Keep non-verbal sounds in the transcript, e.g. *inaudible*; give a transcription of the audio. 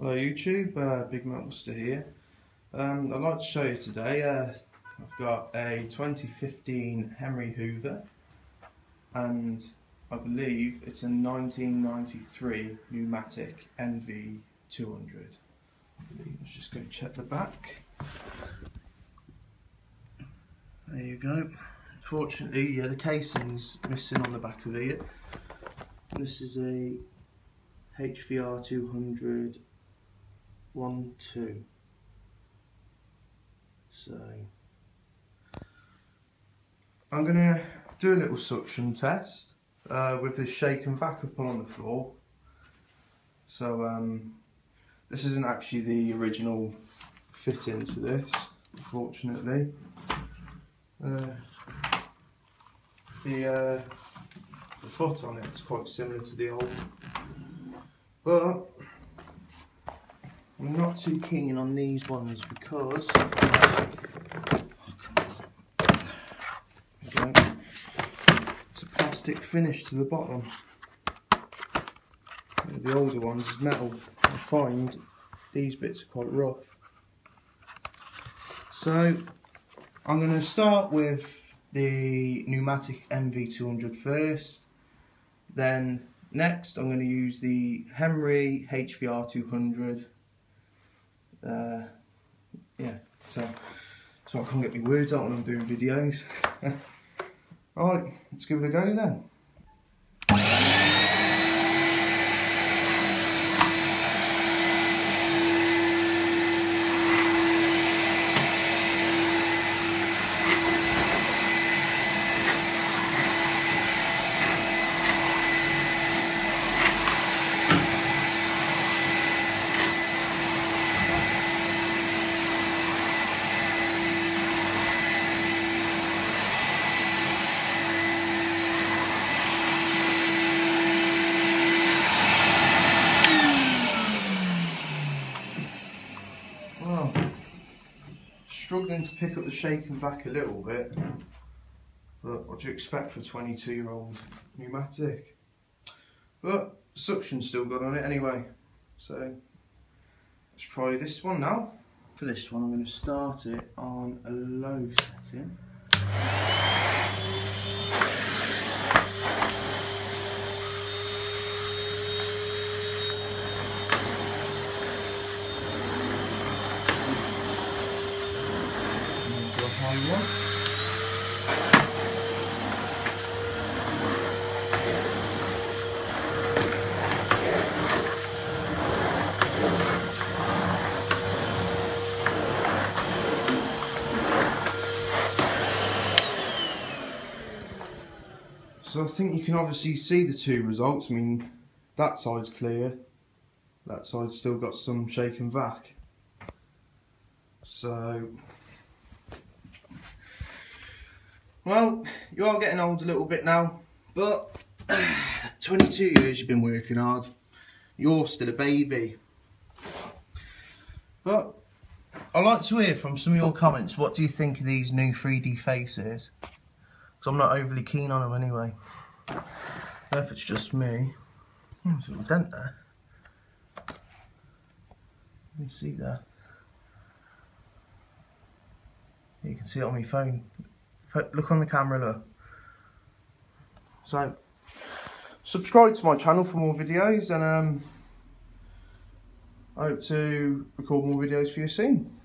Hello YouTube, uh, Big Melster here. Um, I'd like to show you today, uh, I've got a 2015 Henry Hoover and I believe it's a 1993 Numatic NV200. Let's just go check the back. There you go. Fortunately, yeah, the casing's missing on the back of here. This is a HVR 200 1 2. So, I'm to do a little suction test uh, with this shake and vac on the floor. So, um, this isn't actually the original fit into this, unfortunately. Uh, the, uh, the foot on it is quite similar to the old, but I'm not too keen on these ones because it's a plastic finish to the bottom. The older ones is metal. I find these bits are quite rough. So I'm going to start with the Numatic NV200 first. Then next I'm going to use the Henry HVR200. Uh, yeah, so so I can't get my words out when I'm doing videos. *laughs* Alright, let's give it a go then. Struggling to pick up the shaking back a little bit, but what do you expect for a 22 year old Numatic? But suction's still good on it anyway, so let's try this one now. For this one I'm going to start it on a low setting. So I think you can obviously see the two results. I mean, that side's clear, that side's still got some shake and vac. So, well, you are getting old a little bit now, but *sighs* 22 years you've been working hard. You're still a baby. But I'd like to hear from some of your comments. What do you think of these new 3D faces? Because I'm not overly keen on them anyway. If it's just me. Hmm, there's a little dent there. You can see there. You can see it on my phone. Look on the camera, look. So, subscribe to my channel for more videos and um, I hope to record more videos for you soon.